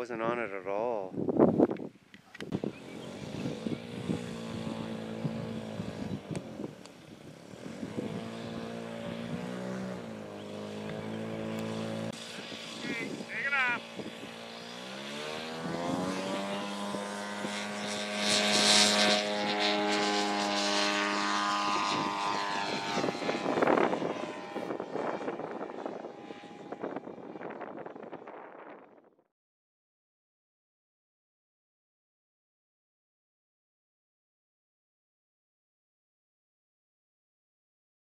wasn't on it at all.